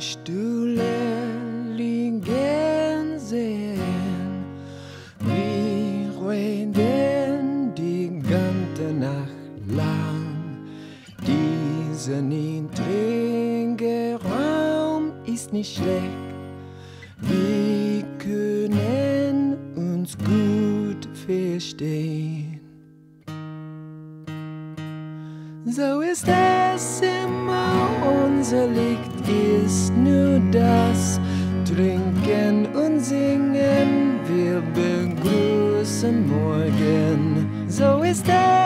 Stühle liegen sehen, wir reden die ganze Nacht lang. Dieser niedrige Raum ist nicht schlecht, wir können uns gut verstehen. So ist es. Morgen. So